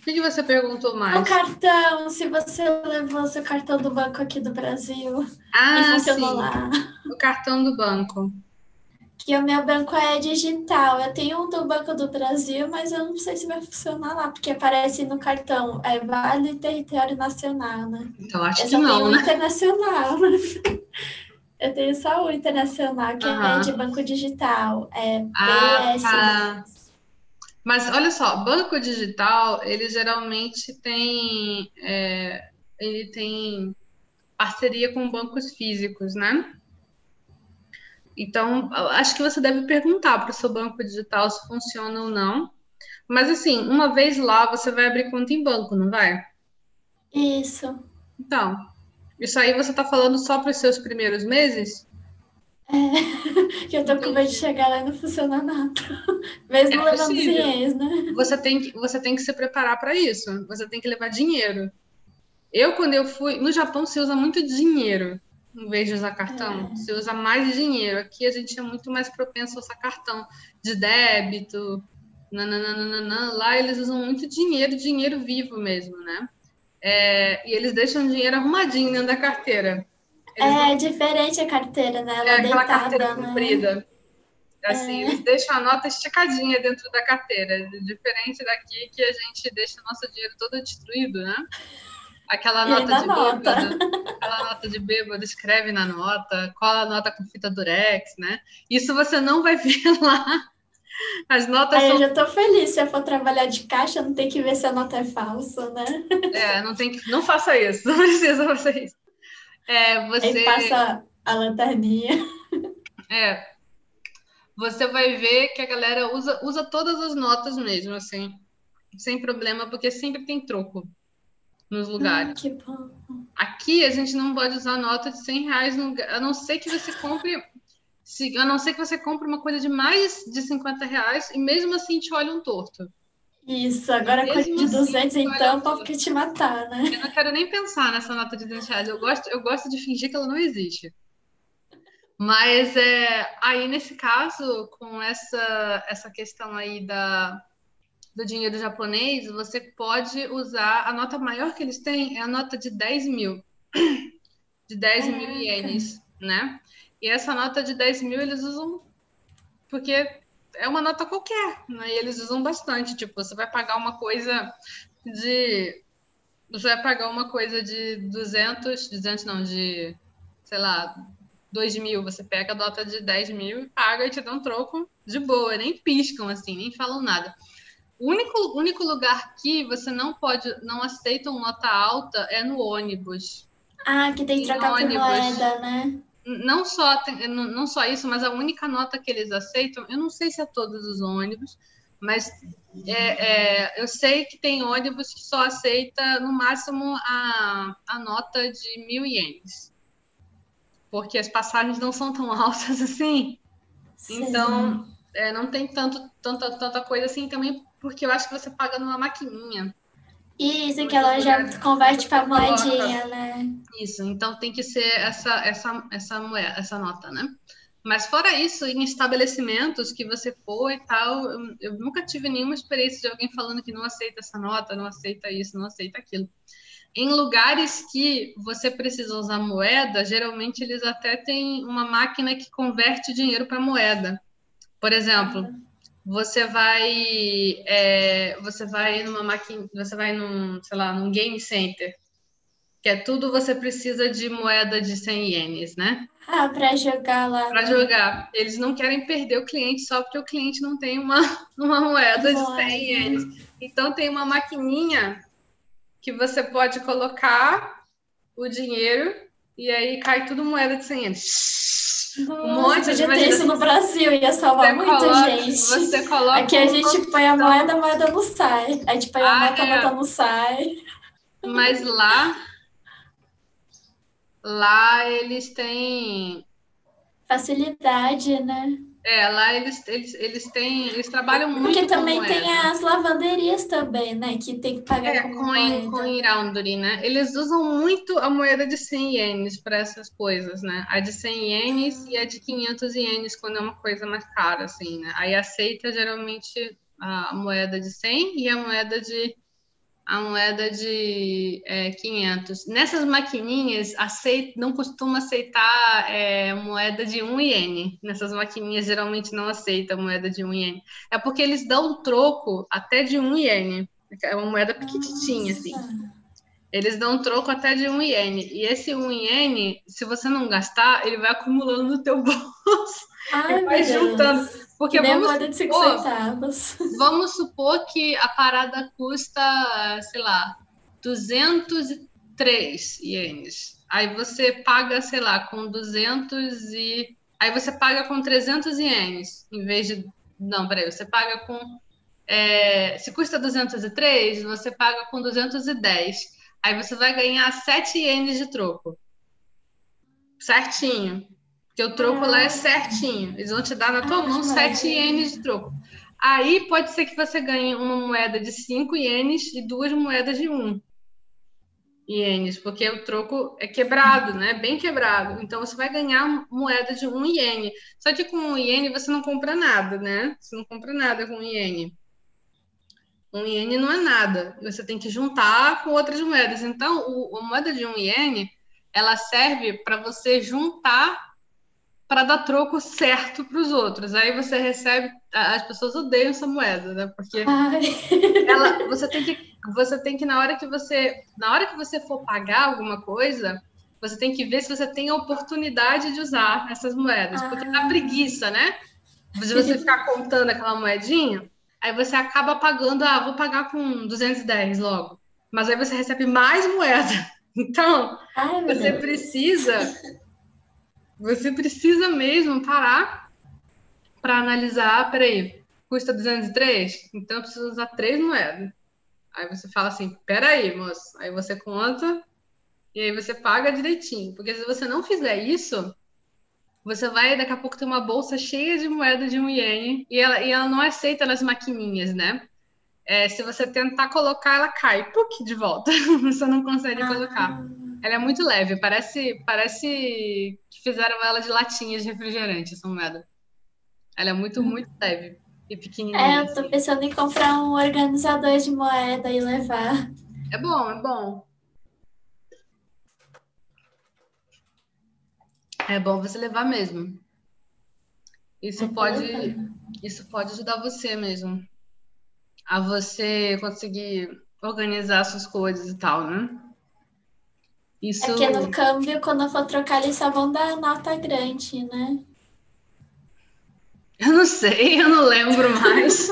O que, que você perguntou mais? O cartão, se você levou seu cartão do banco aqui do Brasil Ah, e funcionou sim. lá. O cartão do banco. Que o meu banco é digital. Eu tenho um do Banco do Brasil, mas eu não sei se vai funcionar lá, porque aparece no cartão, é Vale Território Nacional, né? Então, acho Eu que tenho não, o né? internacional. Eu tenho só o internacional, que é de banco digital. É Ah, BS. tá. Mas olha só, banco digital, ele geralmente tem, é, ele tem parceria com bancos físicos, né? Então, acho que você deve perguntar para o seu banco digital se funciona ou não. Mas assim, uma vez lá, você vai abrir conta em banco, não vai? Isso. Então, isso aí você está falando só para os seus primeiros meses? Que eu tô com medo de chegar lá e não funcionar nada. Mesmo É levando ciês, né? Você tem que, você tem que se preparar para isso. Você tem que levar dinheiro. Eu, quando eu fui. No Japão, se usa muito dinheiro em vez de usar cartão. É. Se usa mais dinheiro. Aqui a gente é muito mais propenso a usar cartão de débito. Nananana. Lá eles usam muito dinheiro, dinheiro vivo mesmo, né? É, e eles deixam o dinheiro arrumadinho dentro da carteira. Eles É diferente a carteira, né? Ela é aquela carteira deitada, né? comprida. Assim, É. eles deixam a nota esticadinha dentro da carteira. Diferente daqui que a gente deixa nosso dinheiro todo destruído, né? Aquela E nota de nota. bêbado, aquela nota de bêbado, escreve na nota, cola a nota com fita durex, né? Isso você não vai ver lá. As notas Aí eu são. já tô feliz. Se eu for trabalhar de caixa, não tem que ver se a nota é falsa, né? É, não tem que. Não faça isso, não precisa fazer isso. É, Aí você. passa a lanterninha. É. Você vai ver que a galera usa, usa todas as notas mesmo, assim, sem problema, porque sempre tem troco nos lugares. Que bom. Aqui a gente não pode usar nota de 100 reais, no a não ser que você compre, se, a não ser que você compre uma coisa de mais de 50 reais e mesmo assim te olham torto. Isso, agora coisa de assim, 200 olha então, o povo quer te matar, né? Eu não quero nem pensar nessa nota de 200 reais. Eu gosto, eu gosto de fingir que ela não existe. Mas é, aí, nesse caso, com essa, essa questão aí da, do dinheiro japonês, você pode usar a nota maior que eles têm é a nota de 10 mil. De 10 mil Caraca. ienes, né? E essa nota de 10 mil eles usam porque é uma nota qualquer, né? E eles usam bastante. Tipo, você vai pagar uma coisa de. Você vai pagar uma coisa de 200, 200 não, de, sei lá, 2 mil. Você pega a nota de 10 mil e paga e te dão um troco de boa. Nem piscam, assim, nem falam nada. O único, único lugar que você não pode, não aceitam nota alta é no ônibus. Ah, que tem que trocar por moeda, né? Não só, não só isso, mas a única nota que eles aceitam, eu não sei se é todos os ônibus, mas é, é, eu sei que tem ônibus que só aceita no máximo a, a nota de mil ienes. Porque as passagens não são tão altas assim. Sim. Então, é, não tem tanto, tanta, tanta coisa assim também, porque eu acho que você paga numa maquininha. Isso, que ela já converte coloca. moedinha, né? Isso, então tem que ser essa, essa, essa moeda, essa nota, né? Mas fora isso, em estabelecimentos que você for e tal, eu, eu nunca tive nenhuma experiência de alguém falando que não aceita essa nota, não aceita isso, não aceita aquilo. Em lugares que você precisa usar moeda, geralmente eles até têm uma máquina que converte dinheiro para moeda. Por exemplo, você vai é, você vai numa máquina, você vai num, sei lá, num game center, que é tudo você precisa de moeda de 100 ienes, né? Ah, pra jogar lá. Para jogar. Eles não querem perder o cliente só porque o cliente não tem uma, uma moeda de 100 ienes. Então tem uma maquininha que você pode colocar o dinheiro e aí cai tudo moeda de 100 ienes. Nossa, Um monte de- ter isso no Brasil, ia salvar muita coloca- gente. Aqui a gente põe a moeda, a moeda não sai. A gente põe a Ah, nota, a é. nota não sai. Mas lá, lá eles têm, Facilidade, né? É, lá eles, eles, eles têm, eles trabalham muito Porque também moeda. tem as lavanderias também, né? Que tem que pagar É, com com, moeda. com Iraunduri, né? Eles usam muito a moeda de 100 ienes para essas coisas, né? A de 100 ienes e a de 500 ienes quando é uma coisa mais cara, assim, né? Aí aceita geralmente a moeda de 100 e a moeda de a moeda de é, 500. Nessas maquininhas, aceita, não costuma aceitar é, moeda de 1 iene. Nessas maquininhas, geralmente não aceita moeda de 1 iene. É porque eles dão troco até de 1 iene. É uma moeda pequitinha, assim. Eles dão troco até de 1 iene. E esse 1 iene, se você não gastar, ele vai acumulando no teu bolso. Ai, vai juntando. Porque vamos supor, vamos supor que a parada custa, sei lá, 203 ienes. Aí você paga, sei lá, com 200 e... Aí você paga com 300 ienes, em vez de... Não, peraí, você paga com... É... Se custa 203, você paga com 210. Aí você vai ganhar 7 ienes de troco. Certinho. Porque o troco lá é certinho. Eles vão te dar na tua mão 7 ienes de troco. Aí pode ser que você ganhe uma moeda de 5 ienes e duas moedas de 1 ienes, porque o troco é quebrado, né? Bem quebrado. Então você vai ganhar moeda de 1 iene. Só que com 1 iene você não compra nada, né? Você não compra nada com 1 iene. 1 iene não é nada. Você tem que juntar com outras moedas. Então, o, a moeda de 1 iene, ela serve para você juntar para dar troco certo para os outros. Aí você recebe, as pessoas odeiam essa moeda, né? Porque ela, você tem que, você tem que na hora que você, na hora que você for pagar alguma coisa, você tem que ver se você tem a oportunidade de usar essas moedas, porque dá ah. preguiça, né? De você ficar contando aquela moedinha, aí você acaba pagando, ah, vou pagar com 210 logo. Mas aí você recebe mais moeda. Então, Ai, você Deus. precisa você precisa mesmo parar para analisar, peraí, custa 203? Então eu preciso usar três moedas. Aí você fala assim, peraí, moço. Aí você conta e aí você paga direitinho. Porque se você não fizer isso, você vai daqui a pouco ter uma bolsa cheia de moeda de um iene e ela, e ela não aceita nas maquininhas, né? É, se você tentar colocar, ela cai, puk, de volta. você não consegue ah. colocar. Ela é muito leve, parece, parece que fizeram ela de latinhas de refrigerante, essa moeda. Ela é muito, muito leve e pequenininha. É, eu tô assim. pensando em comprar um organizador de moeda e levar. É bom, é bom. É bom você levar mesmo. Isso é pode, isso pode ajudar você mesmo a você conseguir organizar suas coisas e tal, né? Isso... É que no câmbio, quando eu for trocar, eles só vão dar nota grande, né? Eu não sei, eu não lembro mais.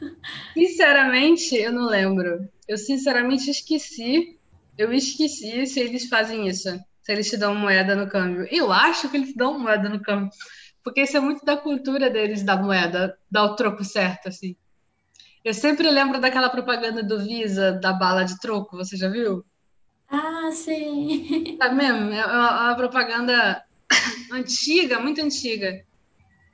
sinceramente, eu não lembro. Eu sinceramente esqueci. Eu esqueci se eles fazem isso. Se eles te dão moeda no câmbio. Eu acho que eles dão moeda no câmbio. Porque isso é muito da cultura deles, da moeda, dar o troco certo, assim. Eu sempre lembro daquela propaganda do Visa, da bala de troco, você já viu? Ah, sim. Tá mesmo? É uma, uma propaganda antiga, muito antiga,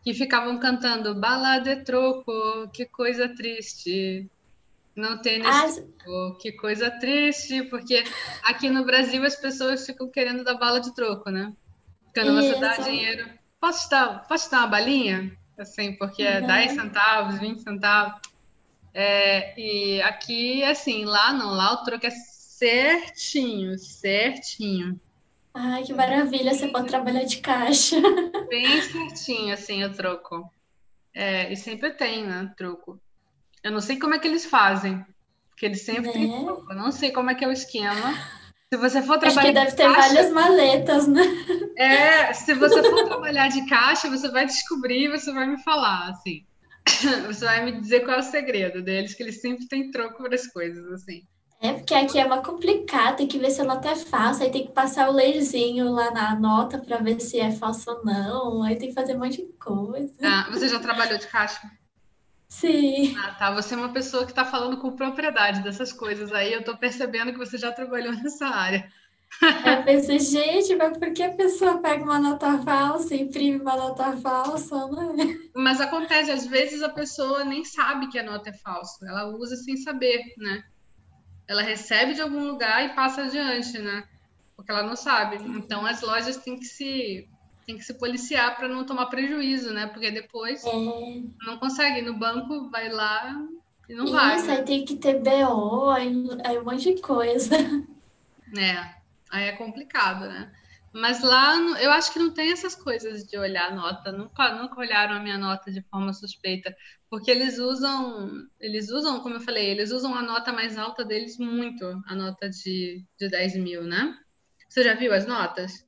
que ficavam cantando bala de troco, que coisa triste. Não tem nesse ah, que coisa triste, porque aqui no Brasil as pessoas ficam querendo dar bala de troco, né? Quando você dá dinheiro, posso dar, posso dar uma balinha? Assim, porque é uhum. 10 centavos, 20 centavos. É, e aqui, assim, lá não, lá o troco é certinho, certinho. Ai, que maravilha, você pode trabalhar de caixa. Bem certinho, assim, o troco. É, e sempre tem, né, troco. Eu não sei como é que eles fazem, porque eles sempre né? têm troco. Eu não sei como é que é o esquema. Se você for trabalhar Acho que deve ter caixa, várias maletas, né? É, se você for trabalhar de caixa, você vai descobrir você vai me falar, assim. Você vai me dizer qual é o segredo deles, que eles sempre têm troco para as coisas, assim. É, porque aqui é uma complicada, tem que ver se a nota é falsa, aí tem que passar o layerzinho lá na nota para ver se é falsa ou não, aí tem que fazer um monte de coisa. Ah, você já trabalhou de caixa? Sim. Ah, tá. Você é uma pessoa que está falando com propriedade dessas coisas aí, eu estou percebendo que você já trabalhou nessa área. Eu pensei, gente, mas por que a pessoa pega uma nota falsa e imprime uma nota falsa, né? Mas acontece, às vezes a pessoa nem sabe que a nota é falsa, ela usa sem saber, né? ela recebe de algum lugar e passa adiante, né? Porque ela não sabe. Então as lojas têm que se têm que se policiar para não tomar prejuízo, né? Porque depois é. não consegue. No banco vai lá E não vai. Isso, aí tem que ter BO, aí, aí um monte de coisa. É, aí é complicado, né? Mas lá, eu acho que não tem essas coisas de olhar a nota. Nunca, nunca olharam a minha nota de forma suspeita. Porque eles usam, eles usam, como eu falei, eles usam a nota mais alta deles muito, a nota de, de 10 mil, né? Você já viu as notas?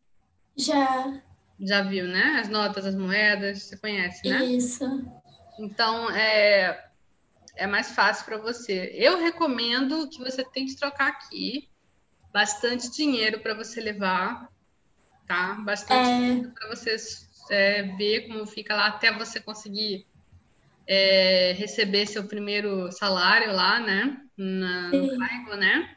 Já. Já viu, né? As notas, as moedas, você conhece, né? Isso. Então, é, é mais fácil para você. Eu recomendo que você tente trocar aqui bastante dinheiro para você levar tá? Bastante é... para você é, ver como fica lá até você conseguir é, receber seu primeiro salário lá, né? Na, no cargo, né?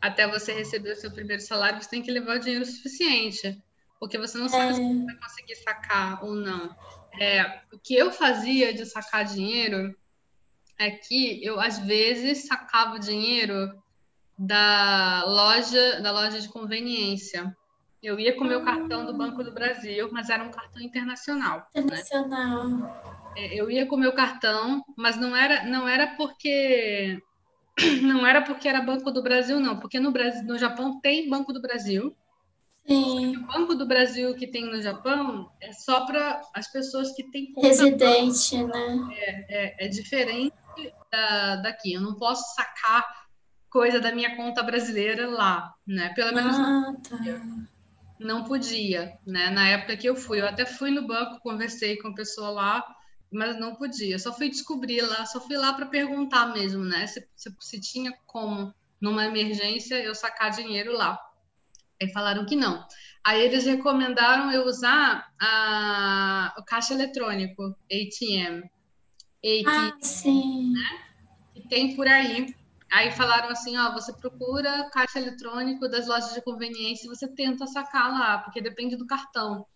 Até você receber o seu primeiro salário, você tem que levar o dinheiro suficiente, porque você não sabe é... se você vai conseguir sacar ou não. É, o que eu fazia de sacar dinheiro é que eu às vezes sacava dinheiro da loja da loja de conveniência eu ia com o meu cartão do Banco do Brasil, mas era um cartão internacional. Né? Internacional. Né? Eu ia com o meu cartão, mas não era, não era porque não era porque era Banco do Brasil, não, porque no Brasil, no Japão tem Banco do Brasil. Sim. O Banco do Brasil que tem no Japão é só para as pessoas que têm conta residente, né? É, é, é diferente da, daqui. Eu não posso sacar coisa da minha conta brasileira lá, né? Pelo menos ah, tá não podia, né? Na época que eu fui, eu até fui no banco, conversei com a pessoa lá, mas não podia. só fui descobrir lá, só fui lá para perguntar mesmo, né? Se, se, se, tinha como, numa emergência, eu sacar dinheiro lá. Aí falaram que não. Aí eles recomendaram eu usar a, o caixa eletrônico, ATM. ATM, ah, sim. Né? Que tem por aí Aí falaram assim, ó, você procura caixa eletrônico das lojas de conveniência e você tenta sacar lá, porque depende do cartão.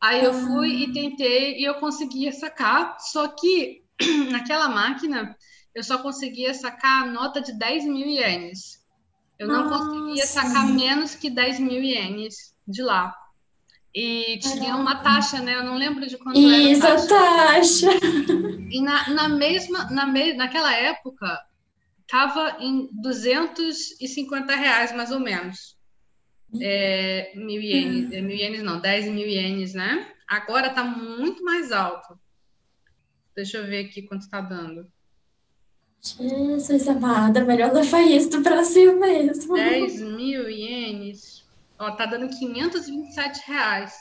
Aí eu fui e tentei e eu conseguia sacar, só que naquela máquina eu só conseguia sacar a nota de 10 mil ienes. Eu não Nossa. conseguia sacar menos que 10 mil ienes de lá. E tinha uma taxa, né? Eu não lembro de quanto Isso, era a taxa. taxa. E na, na mesma, na me, naquela época, estava em 250 reais, mais ou menos. É, mil ienes, é, mil ienes não, 10 mil ienes, né? Agora está muito mais alto. Deixa eu ver aqui quanto está dando. Jesus amada, melhor levar isso do Brasil mesmo. 10 mil ienes. Ó, tá dando 527 reais.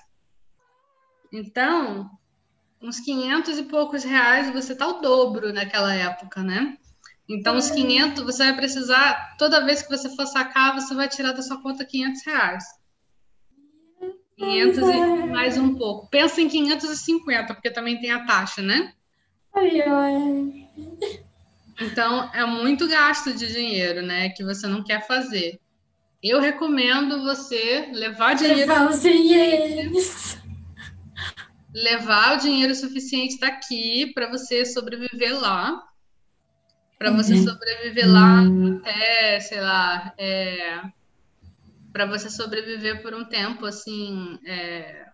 Então, uns 500 e poucos reais, você tá o dobro naquela época, né? Então, os 500, você vai precisar, toda vez que você for sacar, você vai tirar da sua conta 500 reais. 500 e mais um pouco. Pensa em 550, porque também tem a taxa, né? Ai, ai. Então, é muito gasto de dinheiro, né? Que você não quer fazer. Eu recomendo você levar dinheiro. Levar os dinheiros. Levar o dinheiro suficiente daqui para você sobreviver lá para você uhum. sobreviver lá uhum. até, sei lá, é, para você sobreviver por um tempo, assim, é,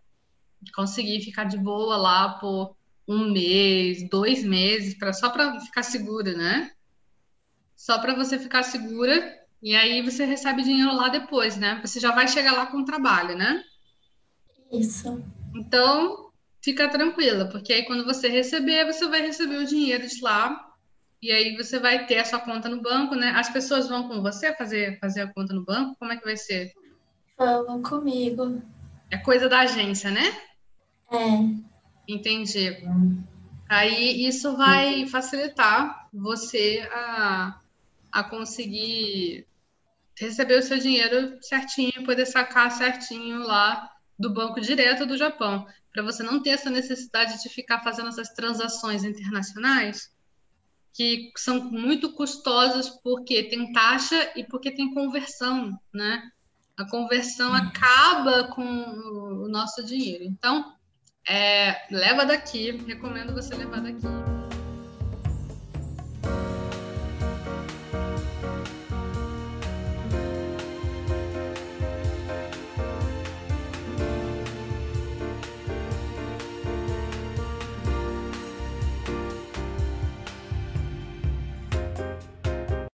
conseguir ficar de boa lá por um mês, dois meses, pra, só para ficar segura, né? Só para você ficar segura e aí você recebe dinheiro lá depois, né? Você já vai chegar lá com o trabalho, né? Isso. Então, fica tranquila, porque aí quando você receber, você vai receber o dinheiro de lá e aí você vai ter a sua conta no banco, né? As pessoas vão com você fazer, fazer a conta no banco? Como é que vai ser? Vão comigo. É coisa da agência, né? É. Entendi. Aí isso vai facilitar você a, a conseguir receber o seu dinheiro certinho, poder sacar certinho lá do banco direto do Japão, para você não ter essa necessidade de ficar fazendo essas transações internacionais que são muito custosas porque tem taxa e porque tem conversão, né? A conversão acaba com o nosso dinheiro. Então, é, leva daqui, recomendo você levar daqui.